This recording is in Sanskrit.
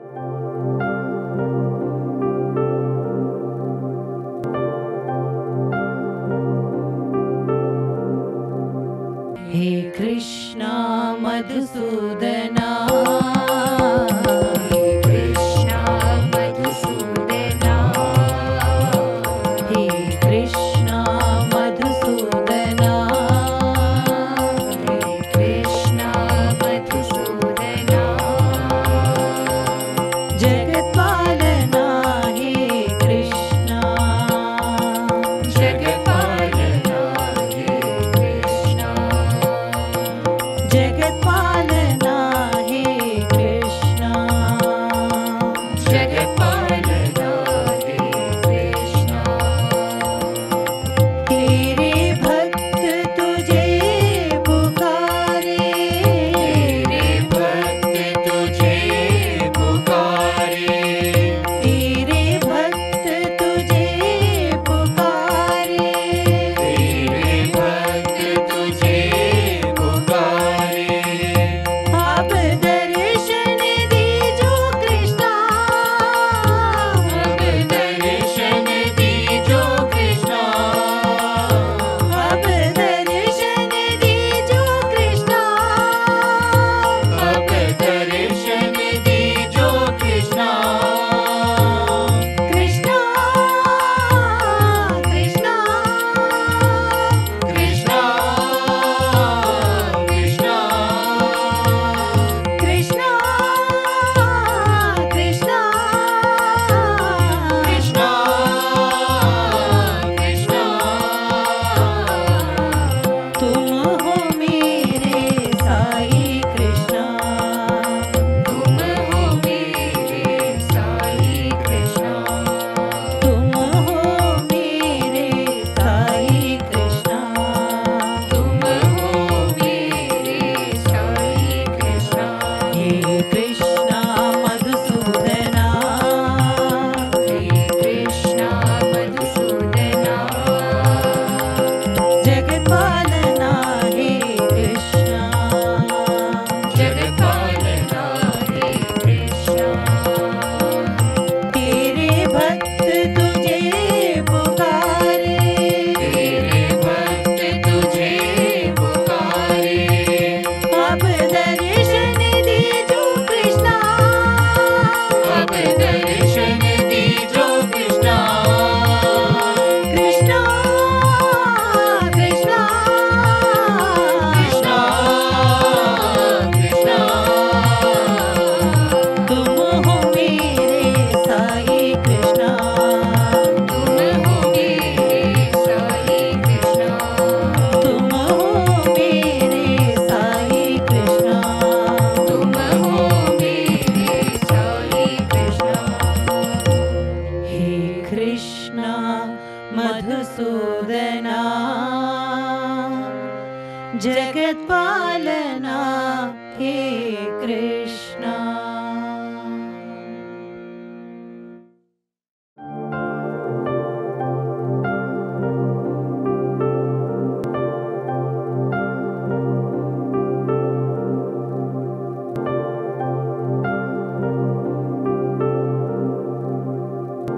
हे कृष्णा मधुसूदना मधुसूदना जगत्पालना हे कृष्ण।